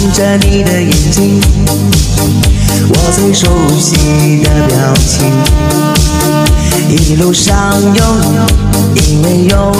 看着你的眼睛，我最熟悉的表情。一路上有你，因为有。